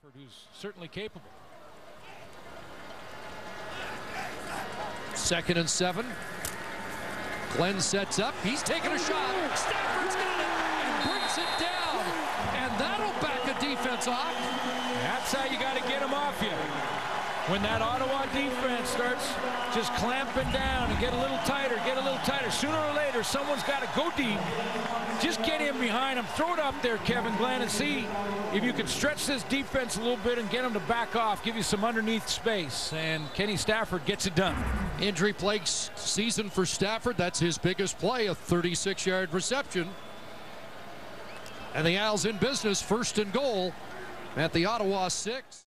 Stafford, who's certainly capable. Second and seven. Glenn sets up. He's taking a shot. Stafford's got it and brings it down. And that'll back a defense off. That's how you got to get them off you. When that Ottawa defense starts just clamping down and get a little tighter, get a little tighter. Sooner or later, someone's got to go deep. Just get in behind him. Throw it up there, Kevin Glenn, and see if you can stretch this defense a little bit and get them to back off, give you some underneath space. And Kenny Stafford gets it done. Injury plague season for Stafford. That's his biggest play, a 36-yard reception. And the Als in business, first and goal at the Ottawa six.